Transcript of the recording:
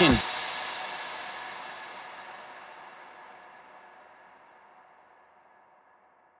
Nation.